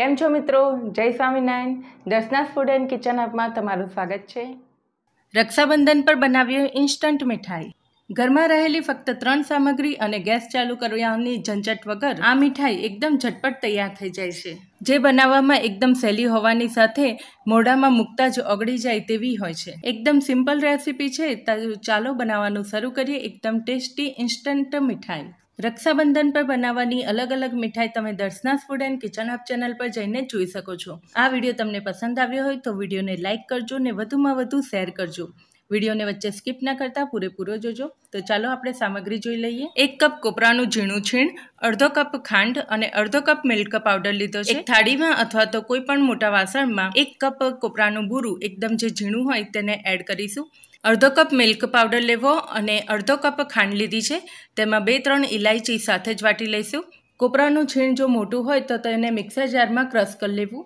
કેમ છો મિત્રો? જય Swaminarayan. Darshana food and kitchen હબમાં તમારું સ્વાગત છે. રક્ષાબંધન પર બનાવ્યું ઇન્સ્ટન્ટ મીઠાઈ. ઘરમાં રહેલી ફક્ત ત્રણ સામગ્રી અને ગેસ ચાલુ કરવાની ઝંઝટ વગર આ મીઠાઈ એકદમ ઝટપટ તૈયાર થઈ જાય છે. જે બનાવવામાં એકદમ સહેલી હોવાની સાથે મોઢામાં મૂકતા જ ઓગળી જાય તેવી હોય છે. એકદમ સિમ્પલ રેસીપી છે ચાલો બનાવવાનું શરૂ કરીએ એકદમ ટેસ્ટી ઇન્સ્ટન્ટ મીઠાઈ. રક્ષાબંધન પર બનાવવાની અલગ અલગ મીઠાઈ તમે Darshana's food and kitchen hub channel પર જઈને જોઈ શકો છો. આ વીડિયો તમને પસંદ આવ્યો હોય તો વિડીયોને લાઇક કરજો ને વધુમાં વધુ શેર કરજો. વિડીયોને વચ્ચે સ્કીપ ના કરતા પૂરેપૂરો જોજો. તો ચાલો આપણે સામગ્રી જોઈ લઈએ. એક કપ કોપરાનું ઝીણું છીણ અડધો કપ ખાંડ અને અડધો કપ મિલ્ક પાવડર લીધો છે. એક થાળીમાં અથવા તો કોઈ પણ મોટા વાસણમાં એક કપ કોપરાનું બૂરું એકદમ જે ઝીણું હોય તેને એડ કરીશું. અડધો કપ મિલ્ક પાવડર લેવો અને અડધો કપ ખાંડ લીધી છે. તેમાં બે ત્રણ ઇલાયચી સાથે જ વાટી લઈશું. કોપરાનું છીણ જો મોટું હોય તો તેને મિક્સર જારમાં ક્રશ કરી લેવું.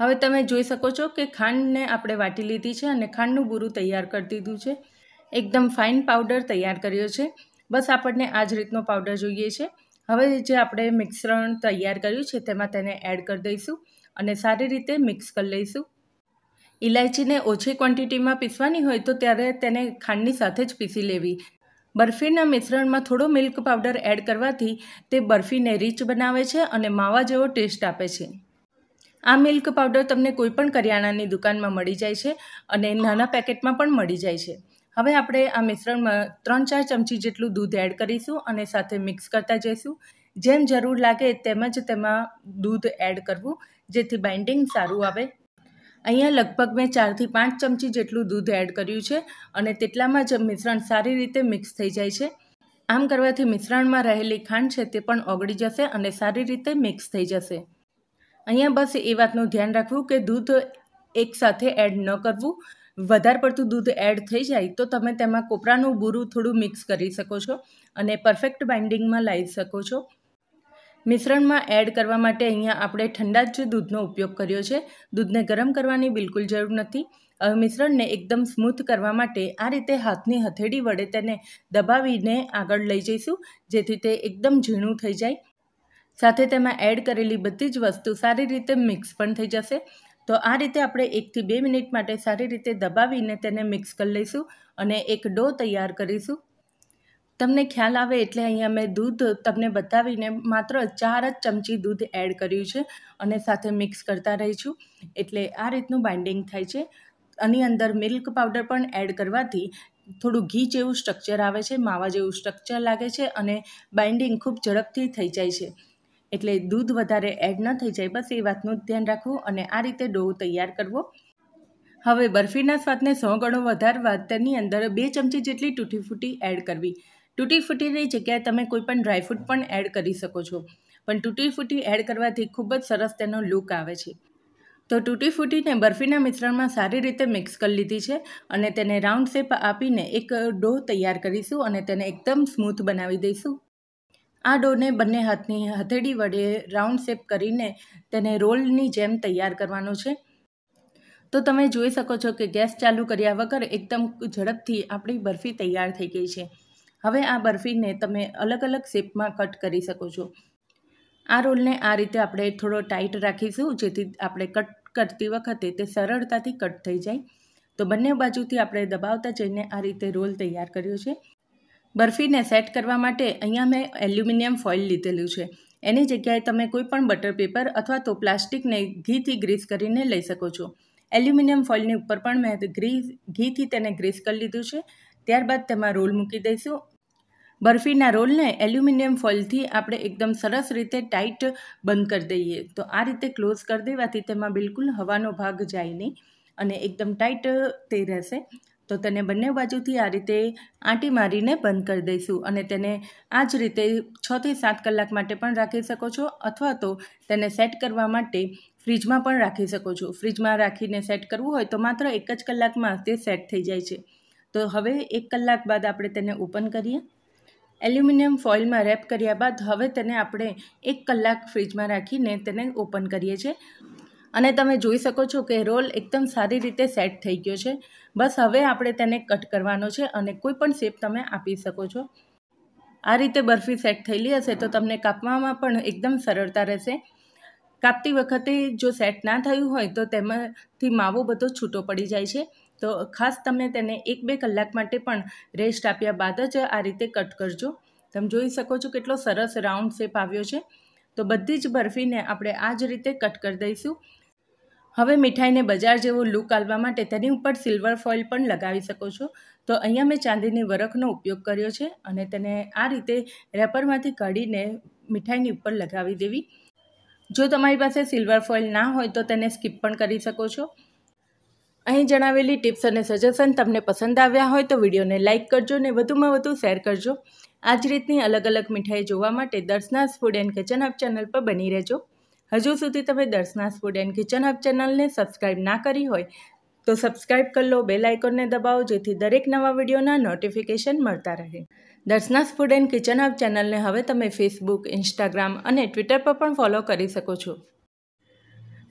હવે તમે જોઈ શકો છો કે ખાંડને આપણે વાટી લીધી છે અને ખાંડનું બૂરું તૈયાર કરી દીધું છે. એકદમ ફાઇન પાવડર તૈયાર કર્યો છે. બસ આપણને આ જ રીતનો પાવડર જોઈએ છે. હવે જે આપણે મિશ્રણ તૈયાર કર્યું છે તેમાં તેને એડ કરી દઈશું અને સારી રીતે મિક્સ કરી લઈશું. ઇલાયચીને ઓછી ક્વોન્ટિટીમાં પીસવાની હોય તો ત્યારે તેને ખાંડની સાથે જ પીસી લેવી. બરફીના મિશ્રણમાં થોડો મિલ્ક પાવડર એડ કરવાથી તે બરફીને રીચ બનાવે છે અને માવા જેવો ટેસ્ટ આપે છે. આ મિલ્ક પાવડર તમને કોઈપણ કરિયાણાની દુકાનમાં મળી જાય છે અને નાના પેકેટમાં પણ મળી જાય છે. હવે આપણે આ મિશ્રણમાં ત્રણ ચાર ચમચી જેટલું દૂધ એડ કરીશું અને સાથે મિક્સ કરતા જઈશું. જેમ જરૂર લાગે તેમ જ તેમાં દૂધ એડ કરવું, જેથી બાઇન્ડિંગ સારું આવે. અહીંયા લગભગ મેં ચારથી પાંચ ચમચી જેટલું દૂધ એડ કર્યું છે અને તેટલામાં જ મિશ્રણ સારી રીતે મિક્સ થઈ જાય છે. આમ કરવાથી મિશ્રણમાં રહેલી ખાંડ છે તે પણ ઓગળી જશે અને સારી રીતે મિક્સ થઈ જશે. અહીંયા બસ એ વાતનું ધ્યાન રાખવું કે દૂધ એકસાથે એડ ન કરવું. વધારે પડતું દૂધ એડ થઈ જાય તો તમે તેમાં કોપરાનું બૂરું થોડું મિક્સ કરી શકો છો અને પરફેક્ટ બાઇન્ડિંગમાં લાવી શકો છો. મિશ્રણમાં એડ કરવા માટે અહીંયા આપણે ઠંડા જ દૂધનો ઉપયોગ કર્યો છે. દૂધને ગરમ કરવાની બિલકુલ જરૂર નથી. હવે મિશ્રણને એકદમ સ્મૂથ કરવા માટે આ રીતે હાથની હથેળી વડે તેને દબાવીને આગળ લઈ જઈશું, જેથી તે એકદમ ઝીણું થઈ જાય. સાથે તેમાં એડ કરેલી બધી જ વસ્તુ સારી રીતે મિક્સ પણ થઈ જશે. તો આ રીતે આપણે એકથી બે મિનિટ માટે સારી રીતે દબાવીને તેને મિક્સ કરી લઈશું અને એક ડો તૈયાર કરીશું. તમને ખ્યાલ આવે એટલે અહીંયા મેં દૂધ તમને બતાવીને માત્ર ચાર જ ચમચી દૂધ એડ કર્યું છે અને સાથે મિક્સ કરતા રહી છું એટલે આ રીતનું બાઇન્ડિંગ થાય છે. આની અંદર મિલ્ક પાવડર પણ એડ કરવાથી થોડું ઘી જેવું સ્ટ્રક્ચર આવે છે, માવા જેવું સ્ટ્રક્ચર લાગે છે અને બાઇન્ડિંગ ખૂબ ઝડપથી થઈ જાય છે. એટલે દૂધ વધારે એડ ન થઈ જાય, બસ એ વાતનું ધ્યાન રાખવું અને આ રીતે ડો તૈયાર કરવો. હવે બરફીના સ્વાદને સો ગણો વધારવા તેની અંદર બે ચમચી જેટલી તૂટી ફૂટી એડ કરવી. તૂટી ફૂટીની જગ્યાએ તમે કોઈ પણ ડ્રાયફ્રૂટ પણ એડ કરી શકો છો, પણ તૂટી ફૂટી એડ કરવાથી ખૂબ જ સરસ તેનો લુક આવે છે. તો તૂટી ફૂટીને બરફીના મિશ્રણમાં સારી રીતે મિક્સ કરી લીધી છે અને તેને રાઉન્ડ શેપ આપીને એક ડો તૈયાર કરીશું અને તેને એકદમ સ્મૂથ બનાવી દઈશું. આ ડોને બંને હાથની હથેળી વડે રાઉન્ડ શેપ કરીને તેને રોલની જેમ તૈયાર કરવાનો છે. તો તમે જોઈ શકો છો કે ગેસ ચાલુ કર્યા વગર એકદમ ઝડપથી આપણી બરફી તૈયાર થઈ ગઈ છે. હવે આ બરફીને તમે અલગ અલગ શેપમાં કટ કરી શકો છો. આ રોલને આ રીતે આપણે થોડો ટાઈટ રાખીશું, જેથી આપણે કટ કરતી વખતે તે સરળતાથી કટ થઈ જાય. તો બંને બાજુથી આપણે દબાવતા જઈને આ રીતે રોલ તૈયાર કર્યો છે. બરફીને સેટ કરવા માટે અહીંયા મેં એલ્યુમિનિયમ ફોઇલ લીધેલું છે. એની જગ્યાએ તમે કોઈ પણ બટર પેપર અથવા તો પ્લાસ્ટિકને ઘીથી ગ્રીસ કરીને લઈ શકો છો. એલ્યુમિનિયમ ફોઇલની ઉપર પણ મેં ગ્રીસ, ઘીથી તેને ગ્રીસ કરી લીધું છે. ત્યારબાદ તેમાં રોલ મૂકી દઈશું. બરફીના રોલને એલ્યુમિનિયમ ફોઇલથી આપણે એકદમ સરસ રીતે ટાઈટ બંધ કરી દઈએ. તો આ રીતે ક્લોઝ કરી દેવાથી તેમાં બિલકુલ હવાનો ભાગ જાય નહીં અને એકદમ ટાઈટ તે રહેશે. તો તેને બંને બાજુથી આ રીતે આંટી મારીને બંધ કરી દઈશું અને તેને આ જ રીતે છથી સાત કલાક માટે પણ રાખી શકો છો અથવા તો તેને સેટ કરવા માટે ફ્રીજમાં પણ રાખી શકો છો. ફ્રીજમાં રાખીને સેટ કરવું હોય તો માત્ર એક જ કલાકમાં તે સેટ થઈ જાય છે. તો હવે એક કલાક બાદ આપણે તેને ઓપન કરીએ. એલ્યુમિનિયમ ફોઇલમાં રેપ કર્યા બાદ હવે તેને આપણે એક કલાક ફ્રીજમાં રાખીને તેને ઓપન કરીએ છીએ. અને તમે જોઈ શકો છો કે રોલ એકદમ સારી રીતે સેટ થઈ ગયો છે. બસ હવે આપણે તેને કટ કરવાનો છે અને કોઈ પણ શેપ તમે આપી શકો છો. આ રીતે બરફી સેટ થયેલી હશે તો તમને કાપવામાં પણ એકદમ સરળતા રહેશે. કાપતી વખતે જો સેટ ના થયું હોય તો તેમાંથી માવો બધો છૂટો પડી જાય છે. તો ખાસ તમે તેને એક બે કલાક માટે પણ રેસ્ટ આપ્યા બાદ જ આ રીતે કટ કરજો. તમે જોઈ શકો છો કેટલો સરસ રાઉન્ડ શેપ આવ્યો છે. તો બધી જ બરફીને આપણે આ જ રીતે કટ કરી દઈશું. હવે મીઠાઈને બજાર જેવો લુક આવવા માટે તેની ઉપર સિલ્વર ફોઇલ પણ લગાવી શકો છો. તો અહીંયા મેં ચાંદીની વરખનો ઉપયોગ કર્યો છે અને તેને આ રીતે રેપરમાંથી કાઢીને મીઠાઈની ઉપર લગાવી દેવી. જો તમારી પાસે સિલ્વર ફોઇલ ના હોય તો તેને સ્કીપ પણ કરી શકો છો. અહીં જણાવેલી ટિપ્સ અને સજેશન તમને પસંદ આવ્યા હોય તો વિડીયોને લાઇક કરજો ને વધુમાં વધુ શેર કરજો. આ જ રીતની અલગ અલગ મીઠાઈ જોવા માટે Darshana's food and kitchen hub channel પર બની રહેજો. હજુ સુધી તમે Darshana's food and kitchen hub ચેનલને સબસ્ક્રાઈબ ના કરી હોય, તો સબસ્ક્રાઇબ કરી લો, બેલ દબાવો, જેથી દરેક નવા વિડીયોના નોટિફિકેશન મળતા રહે. Darshana's food and kitchen hub ચેનલને હવે તમે ફેસબુક ઇન્સ્ટાગ્રામ અને ટ્વિટર પર પણ ફોલો કરી શકો છો.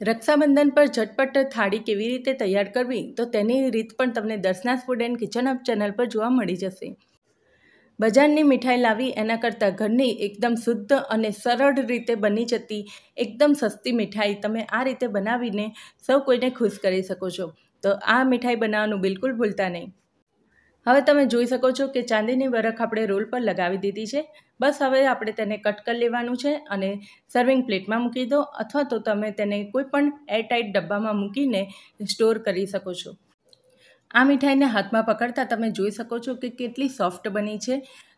રક્ષાબંધન પર ઝટપટ થાળી કેવી રીતે તૈયાર કરવી, તો તેની રીત પણ તમને Darshana's food and kitchen hub channel પર જોવા મળી જશે. બજારની મીઠાઈ લાવી, એના કરતાં ઘરની એકદમ શુદ્ધ અને સરળ રીતે બની જતી એકદમ સસ્તી મીઠાઈ તમે આ રીતે બનાવીને સૌ કોઈને ખુશ કરી શકો છો. તો આ મીઠાઈ બનાવવાનું બિલકુલ ભૂલતા નહીં. હવે તમે જોઈ શકો છો કે ચાંદીની વરખ આપણે રોલ પર લગાવી દીધી છે. બસ હવે આપણે તેને કટ કરી લેવાનું છે અને સર્વિંગ પ્લેટમાં મૂકી દો અથવા તો તમે તેને કોઈ પણ એરટાઇટ ડબ્બામાં મૂકીને સ્ટોર કરી શકો છો. આ મીઠાઈને હાથમાં પકડતા તમે જોઈ શકો છો કે કેટલી સોફ્ટ બની છે.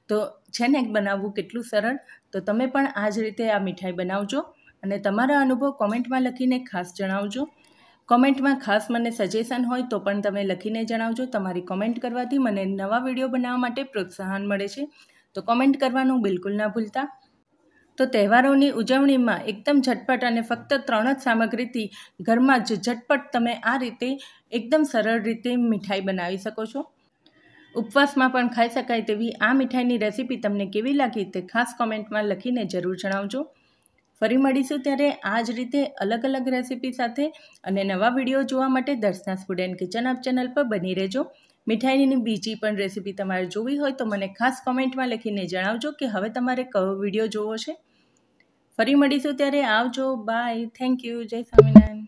તો છે ને બનાવવું કેટલું સરળ. તો તમે પણ આ જ રીતે આ મીઠાઈ બનાવજો અને તમારા અનુભવ કોમેન્ટમાં લખીને ખાસ જણાવજો. કોમેન્ટમાં ખાસ મને સજેશન હોય તો પણ તમે લખીને જણાવજો. તમારી કોમેન્ટ કરવાથી મને નવા વીડિયો બનાવવા માટે પ્રોત્સાહન મળે છે. તો કોમેન્ટ કરવાનું બિલકુલ ના ભૂલતા. તો તહેવારોની ઉજવણીમાં એકદમ ઝટપટ અને ફક્ત ત્રણ જ સામગ્રીથી ઘરમાં જ ઝટપટ તમે આ રીતે એકદમ સરળ રીતે મીઠાઈ બનાવી શકો છો. ઉપવાસમાં પણ ખાઈ શકાય તેવી આ મીઠાઈની રેસીપી તમને કેવી લાગી તે ખાસ કોમેન્ટમાં લખીને જરૂર જણાવજો. ફરી મળીશું ત્યારે આ જ રીતે અલગ અલગ રેસીપી સાથે અને નવા વીડિયો જોવા માટે દર્શના ફૂડ એન્ડ કિચન આપ ચેનલ પર બની રહેજો. મીઠાઈની બીજી પણ રેસીપી તમારે જોવી હોય તો મને ખાસ કોમેન્ટમાં લખીને જણાવજો કે હવે તમારે કયો વીડિયો જોવો છે. ફરી મળીશું ત્યારે આવજો. બાય થેન્ક યુ જય સ્વામિનારાયણ.